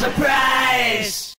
surprise!